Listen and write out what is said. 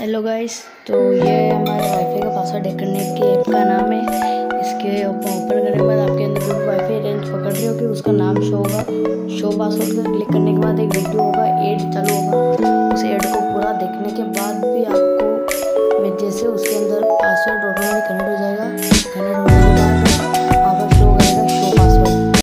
Hello guys तो ये हमारे वाईफाई का पासवर्ड हैक करने के ऐप का नाम है। इसके ओपन करने के बाद आपके अंदर जो वाईफाई रेंज पकड़ रही होगी उसका नाम शो होगा। शो पासवर्ड का क्लिक करने के बाद एक वीडियो होगा एड चालू होगा। उस एड को पूरा देखने के बाद भी आपको जैसे उसके अंदर